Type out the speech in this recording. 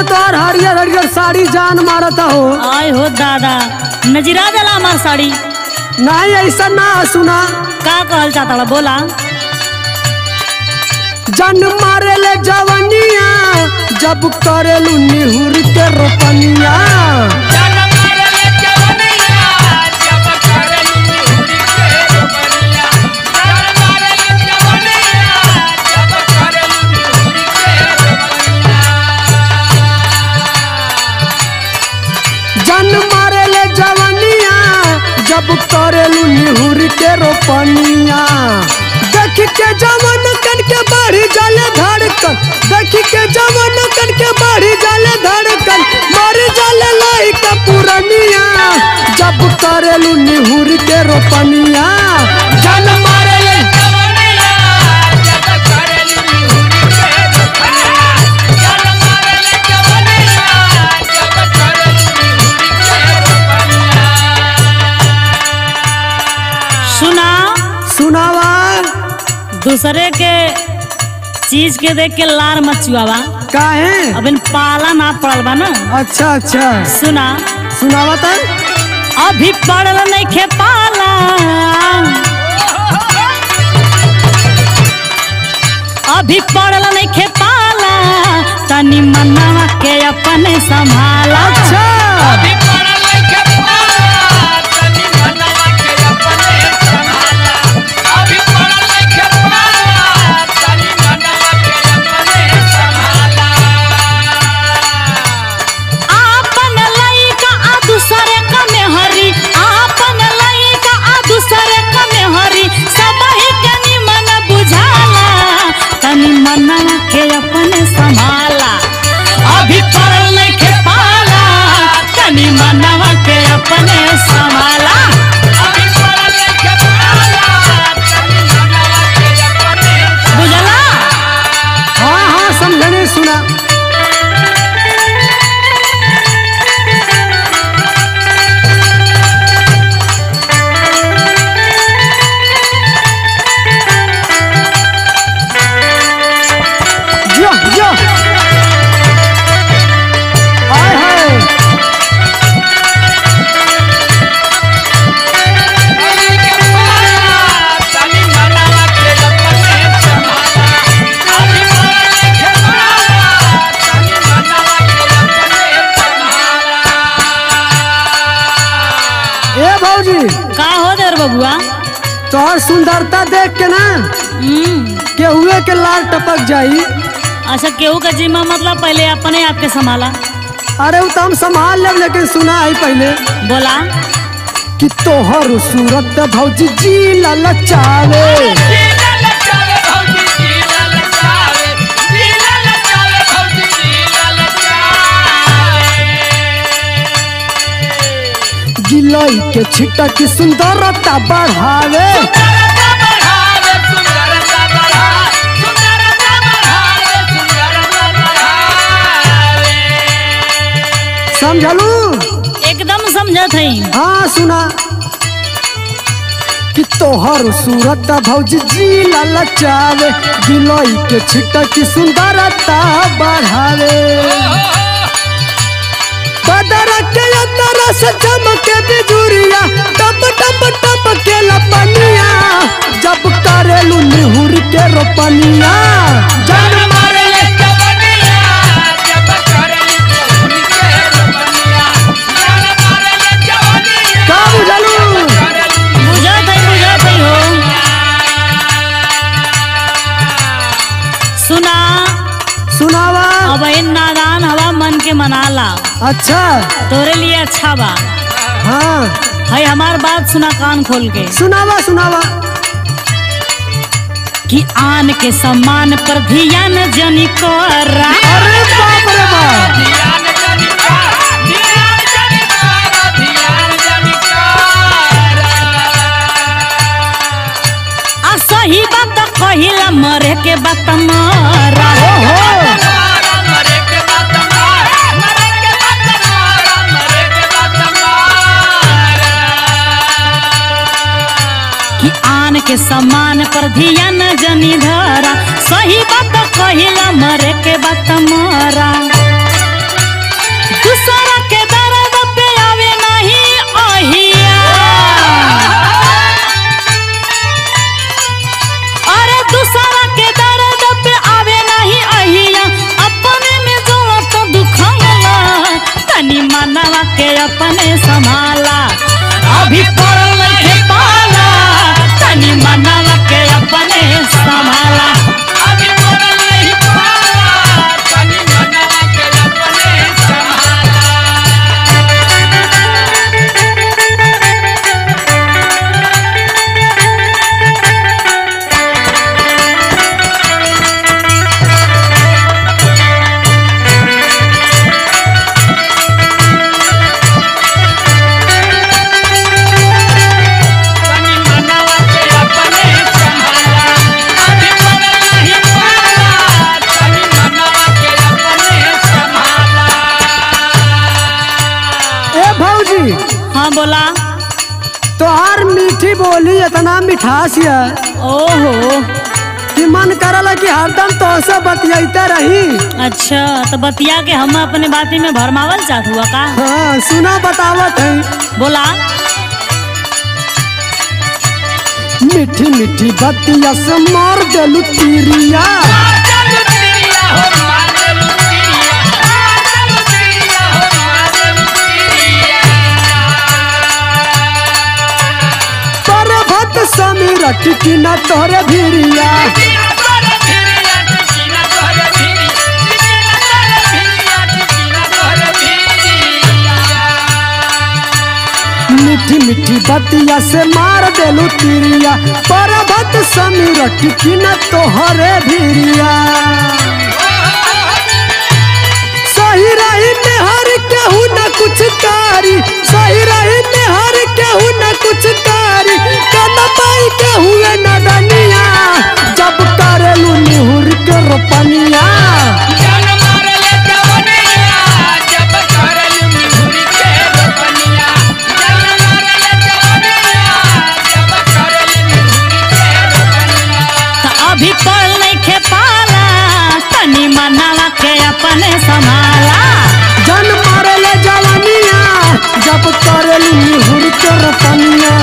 अरे यही सावन में तो हरियर हरियर साड़ी जान मारता हो। आय हो दादा नजरा देला हमार साड़ी। नहीं ऐसा ना सुना। का कहल चाहता? बोला। जन मारे ले जवनिया जब करेलू निहुर के रोपनिया। जब करेलू निहुर के रोपनिया। देख के जवन कन के बढ़ जाले धड़कन। देख के जवन कन के बढ़ जाले धड़कन। मर जाले लइका पुरनिया। जब करेलू निहुर के रोपनिया। दूसरे के चीज़ के देख के लार मत चुआवा काहे? अब इन पाला ना पड़ल बा ना। अच्छा अच्छा। सुना। सुनावा त अभी पड़ल नहीं खे पाला। अभी पड़ल नहीं खे पाला। तनी मनवा के अपने संभाला। अच्छा। आपन भौजी का हो देर बबुआ? तोहर सुंदरता देख के ना हम्म। केहुए के लाल टपक जाई। अच्छा केहू का जिम्मा मतलब पहले अपने आप के संभाला। अरे तो हम संभाल लेब लेकिन सुना है पहले। बोला। कि तोहर सूरत भौजी जी ललचावे गिलई के छिटा की सुंदरता बढ़ावे समझलू? एकदम समझत हई। हाँ सुना। कि तोहर सूरत भौजी जी ललचावे गिलई के छिटा की सुंदरता बढ़ावे। लपनिया। जब निहुर के रोपनिया। मनाला अच्छा। तोरे लिए अच्छा बा। हाँ। हई हमार बात सुना कान खोल के। सुनावा सुनावा। कि आन के सम्मान पर ध्यान जनी करा। अरे बाप रे बाप। आ सही बात कहिला मरे के बात मरा। के समान पर ध्यान जनी धरा। सही बात कहिला मरे के बात मरा। भौजी हाँ बोला। तोहार मीठी बोली इतना मिठास है ओहो। कि मन करला कि हरदम तोहसे बतियाते रही। अच्छा तो बतिया के हम अपने बाती में भरमावल चाहत हुआ का? हाँ सुना बतावत है। बोला। मीठी मीठी बतिया से मार देलू तिरिया। समीर टिकी न तोरे भिरिया मीठी मीठी बतिया से मार देलू तीरिया। पर्वत समीर टिकी न तोहरे भीरिया सही रही में हर केहू न कुछ कारी सही रही में हर केहू न कुछ कारी कन के अपने संभाला। जन मारे ले जवानिया जब करे हुड़ के रतनिया।